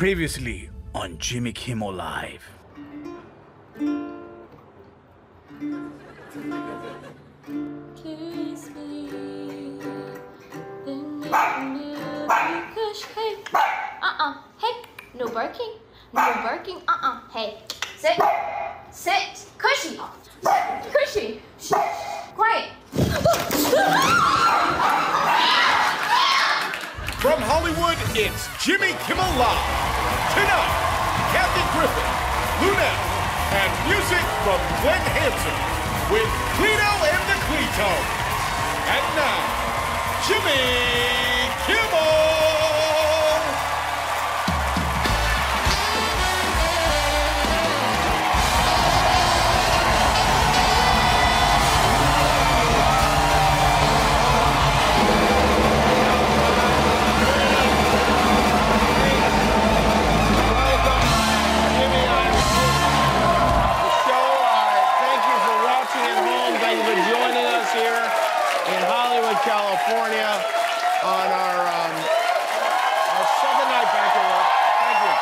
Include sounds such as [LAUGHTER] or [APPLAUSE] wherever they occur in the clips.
Previously on Jimmy Kimmel Live. Uh-uh. Hey, no barking. No barking. Uh-uh. Hey, sit. Sit. Cushy. Cushy. It's Jimmy Kimmel Live. Tonight, Kathy Griffin, Luna, and music from Glenn Hanson with Cleto and the Cleto. And now, Jimmy Kimmel. California, on our, um, our second night back at work. Thank you.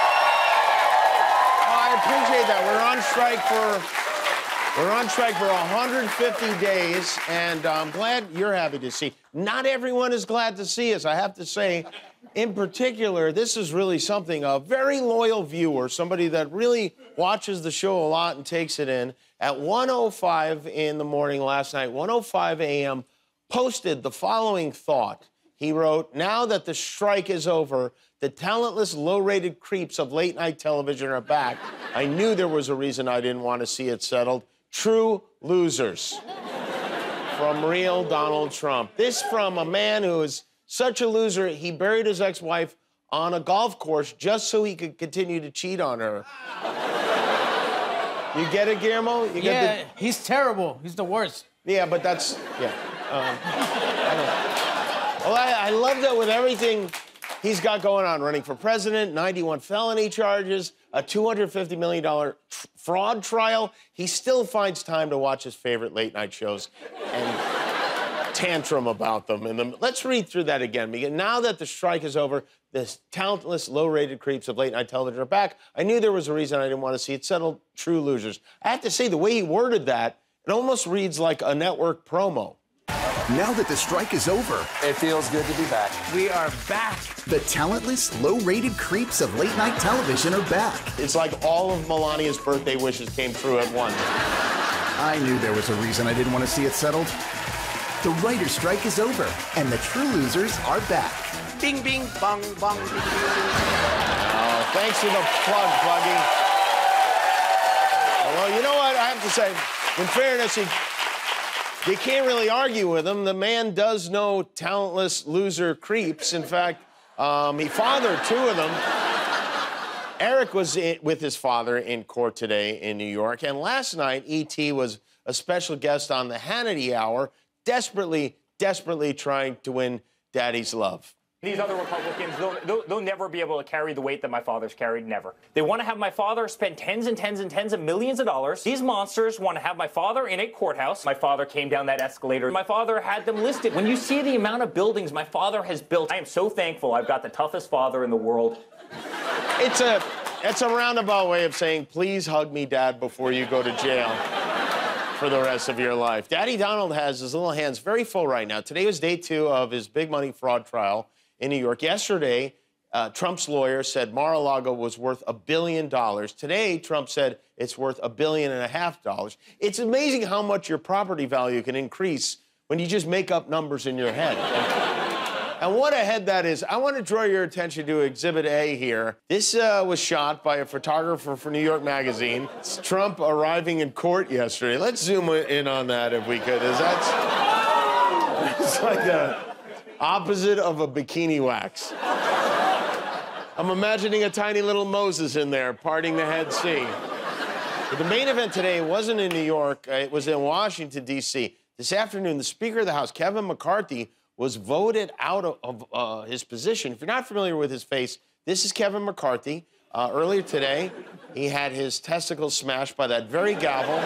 I appreciate that. We're on strike for we're on strike for 150 days, and I'm glad you're happy to see. Not everyone is glad to see us, I have to say. In particular, this is really something a very loyal viewer, somebody that really watches the show a lot and takes it in. At 1:05 in the morning last night, 1:05 a.m., posted the following thought. He wrote, "Now that the strike is over, the talentless, low-rated creeps of late-night television are back. I knew there was a reason I didn't want to see it settled. True losers." from real Donald Trump. This from a man who is such a loser, he buried his ex wife on a golf course just so he could continue to cheat on her. You get it, Guillermo? You Yeah, get he's terrible. He's the worst. Yeah, but that's. Yeah. Um, well, I, I love that with everything he's got going on running for president, 91 felony charges, a $250 million fraud trial. He still finds time to watch his favorite late night shows and tantrum about them. And let's read through that again. Because now that the strike is over, the talentless, low rated creeps of late night television are back. I knew there was a reason I didn't want to see it settled. True losers. I have to say, the way he worded that, it almost reads like a network promo. Now that the strike is over, It feels good to be back. We are back. the talentless, low rated creeps of late night television are back. It's like all of Melania's birthday wishes came true at once. I knew there was a reason I didn't want to see it settled. The writer's strike is over, and the true losers are back. Bing, bing, bong, bong, bing, bing, bing. Oh, thanks for the plug, Pluggy. Uh, well, you know what? I have to say, in fairness, you, you can't really argue with him. The man does know talentless loser creeps. In fact, um, he fathered two of them. Eric was in, with his father in court today in New York, and last night, E.T. was a special guest on the Hannity Hour, desperately, desperately trying to win Daddy's love. These other Republicans, they'll, they'll, they'll never be able to carry the weight that my father's carried, never. They want to have my father spend tens and tens and tens of millions of dollars. These monsters want to have my father in a courthouse. My father came down that escalator. My father had them listed. When you see the amount of buildings my father has built, I am so thankful I've got the toughest father in the world. It's a it's a roundabout way of saying please hug me, Dad, before you go to jail for the rest of your life. Daddy Donald has his little hands very full right now. Today was day two of his big money fraud trial in New York. Yesterday, uh, Trump's lawyer said Mar-a-Lago was worth a billion dollars. Today, Trump said it's worth a billion and a half dollars. It's amazing how much your property value can increase when you just make up numbers in your head. [LAUGHS] And what a head that is. I want to draw your attention to Exhibit A here. This uh, was shot by a photographer for New York Magazine. It's Trump arriving in court yesterday. Let's zoom in on that if we could. Is that? [LAUGHS] It's like the opposite of a bikini wax. I'm imagining a tiny little Moses in there parting the Red Sea. But the main event today wasn't in New York, uh, it was in Washington, D.C. This afternoon, the Speaker of the House, Kevin McCarthy, was voted out of, of uh, his position. If you're not familiar with his face, this is Kevin McCarthy. Uh, earlier today, he had his testicles smashed by that very gavel.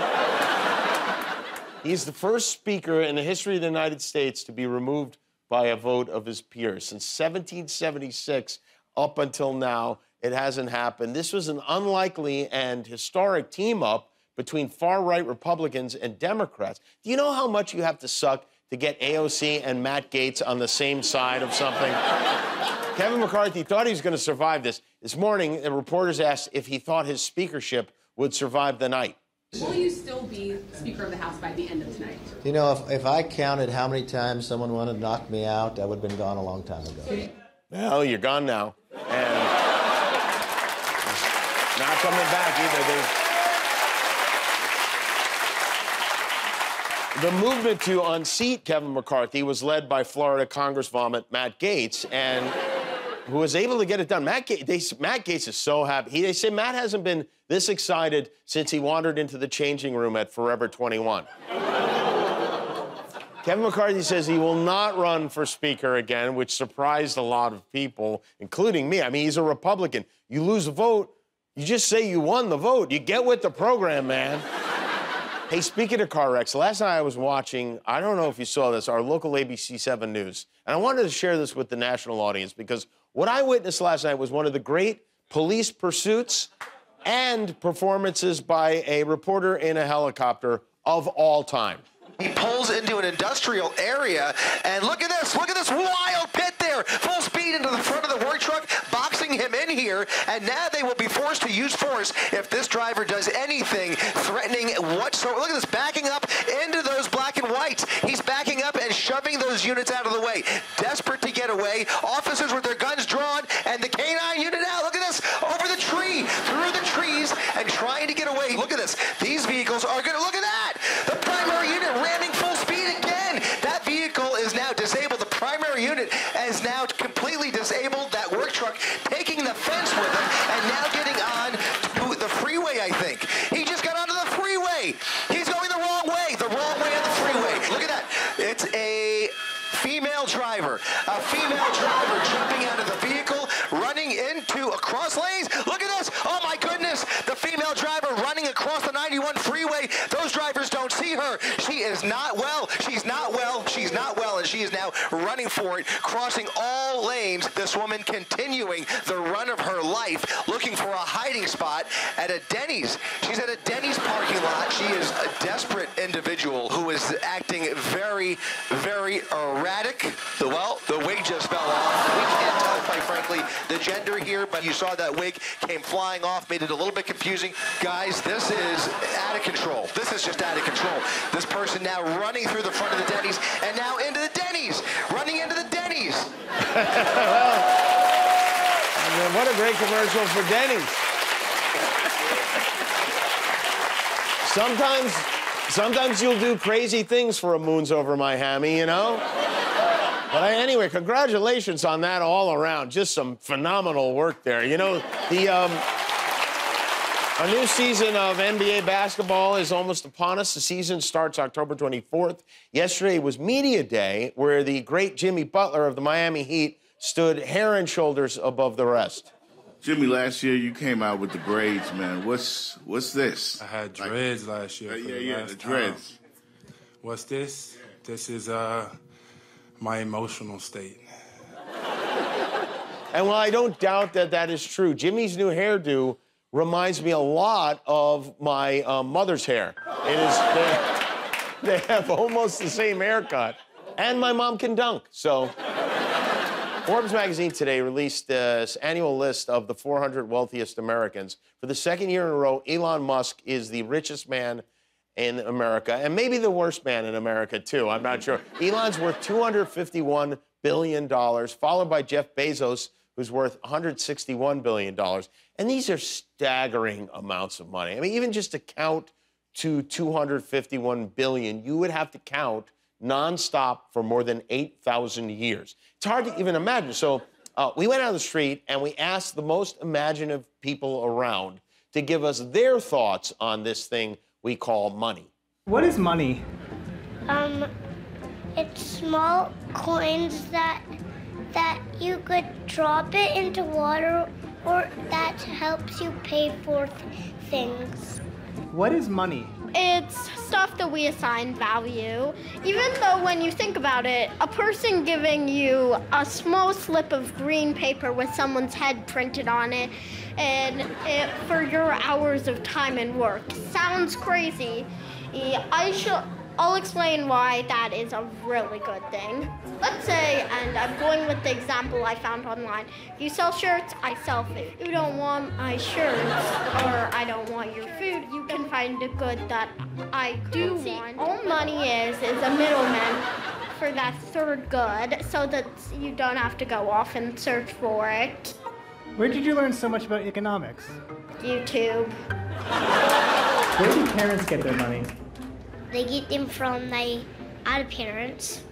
He's the first speaker in the history of the United States to be removed by a vote of his peers. Since 1776 up until now, it hasn't happened. This was an unlikely and historic team up between far right Republicans and Democrats. Do you know how much you have to suck to get AOC and Matt Gaetz on the same side of something? [LAUGHS] Kevin McCarthy thought he was going to survive this. This morning, the reporters asked if he thought his speakership would survive the night. Will you still be Speaker of the House by the end of tonight? You know, if, if I counted how many times someone wanted to knock me out, I would have been gone a long time ago. Well, you're gone now. And not coming back either. There's... The movement to unseat Kevin McCarthy was led by Florida Congress vomit Matt Gaetz, and who was able to get it done. Matt, Gaetz, they, Matt Gaetz is so happy. He, they say Matt hasn't been this excited since he wandered into the changing room at Forever 21. [LAUGHS] Kevin McCarthy says he will not run for Speaker again, which surprised a lot of people, including me. I mean, he's a Republican. You lose a vote, you just say you won the vote. You get with the program, man. [LAUGHS] hey, speaking of car wrecks, last night I was watching, I don't know if you saw this, our local ABC 7 News. And I wanted to share this with the national audience because what I witnessed last night was one of the great police pursuits and performances by a reporter in a helicopter of all time. He pulls into an industrial area, and look at this, look at this wild pit there, full speed into the front of the work truck, boxing him in here, and now they will be forced to use force if this driver does anything threatening whatsoever. Look at this, backing up into those black and whites. He's backing up and shoving those units out of the way, desperate to get away. Officers with their guns drawn, and the canine unit out. Look at this, over the tree, through the trees, and trying to get away. Look at this. These vehicles are going to, look at that. The primary unit ramming full speed again. That vehicle is now disabled. The primary unit is now completely disabled. That work truck taking the fence with him and now getting on to the freeway, I think. He just got onto the freeway. He's going the wrong way. The wrong way on the freeway. Look at that. It's a female driver. A female driver jumping out of the vehicle, running into a cross Look at this. Oh my goodness. The female driver running across the 91 freeway. Those drivers don't see her. Not well. She's not well. She's not well. And she is now running for it, crossing all lanes. This woman continuing the run of her life, looking for a hiding spot at a Denny's. She's at a Denny's parking lot. She is a desperate individual who is acting very, very erratic. The, well, the wig just fell off. We can't tell, quite gender here, but you saw that wig came flying off, made it a little bit confusing. Guys, this is out of control. This is just out of control. This person now running through the front of the Denny's and now into the Denny's, running into the Denny's. [LAUGHS] well, what a great commercial for Denny's. Sometimes, sometimes you'll do crazy things for a moons over hammy, you know? But I, anyway, congratulations on that all around. Just some phenomenal work there. You know, the um, a new season of NBA basketball is almost upon us. The season starts October 24th. Yesterday was media day, where the great Jimmy Butler of the Miami Heat stood hair and shoulders above the rest. Jimmy, last year you came out with the braids, man. What's what's this? I had dreads like, last year. Uh, yeah, the yeah, last the dreads. Time. What's this? This is uh my emotional state. [LAUGHS] And while I don't doubt that that is true, Jimmy's new hairdo reminds me a lot of my uh, mother's hair. It is they, [LAUGHS] they have almost the same haircut, and my mom can dunk. So. Forbes magazine today released this annual list of the 400 wealthiest Americans. For the second year in a row, Elon Musk is the richest man in America, and maybe the worst man in America, too. I'm not sure. [LAUGHS] Elon's worth $251 billion, followed by Jeff Bezos, who's worth $161 billion. And these are staggering amounts of money. I mean, even just to count to 251 billion, you would have to count nonstop for more than 8,000 years. It's hard to even imagine. So uh, we went out on the street and we asked the most imaginative people around to give us their thoughts on this thing we call money. What is money? Um, it's small coins that that you could drop it into water or that helps you pay for th- things. What is money? It's stuff that we assign value. Even though, when you think about it, a person giving you a small slip of green paper with someone's head printed on it and it, for your hours of time and work sounds crazy. I shall. I'll explain why that is a really good thing. Let's say, and I'm going with the example I found online. You sell shirts, I sell food. You don't want my shirts, or I don't want your food. You can find a good that I do want. All money is is a middleman for that third good, so that you don't have to go off and search for it. Where did you learn so much about economics? YouTube. Where do parents get their money? They get them from my other parents.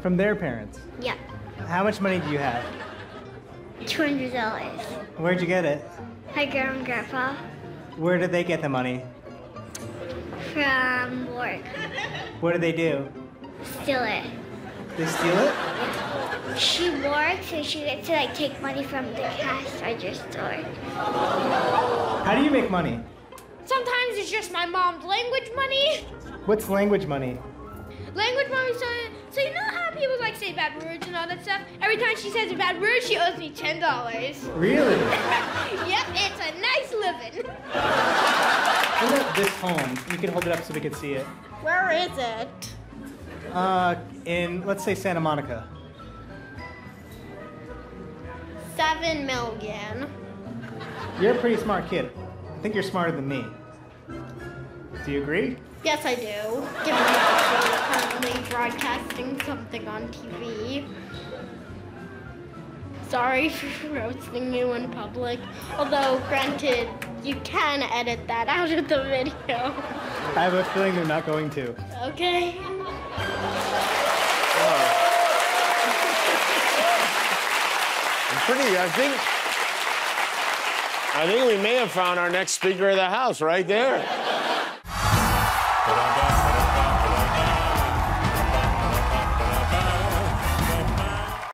From their parents. Yeah, How much money do you have? two hundred dollars. Where'd you get it? My grandma and grandpa Where did they get the money? from work. What did they do? Steal it. They steal it? She works and she gets to like take money from the cash register. How do you make money? Sometimes it's just my mom's language money. What's language money? Language money, so, so you know how people like say bad words and all that stuff? Every time she says a bad word, she owes me $10. Really? [LAUGHS] yep, it's a nice living. Hold up this home. You can hold it up so we can see it. Where is it? Uh, in, let's say Santa Monica. Seven million. You're a pretty smart kid. I think you're smarter than me. Do you agree? Yes, I do. Given that we're currently broadcasting something on TV. Sorry [LAUGHS] for roasting you in public. Although, granted, you can edit that out of the video. I have a feeling they're not going to. Okay? Pretty, I think. I think we may have found our next Speaker of the House right there.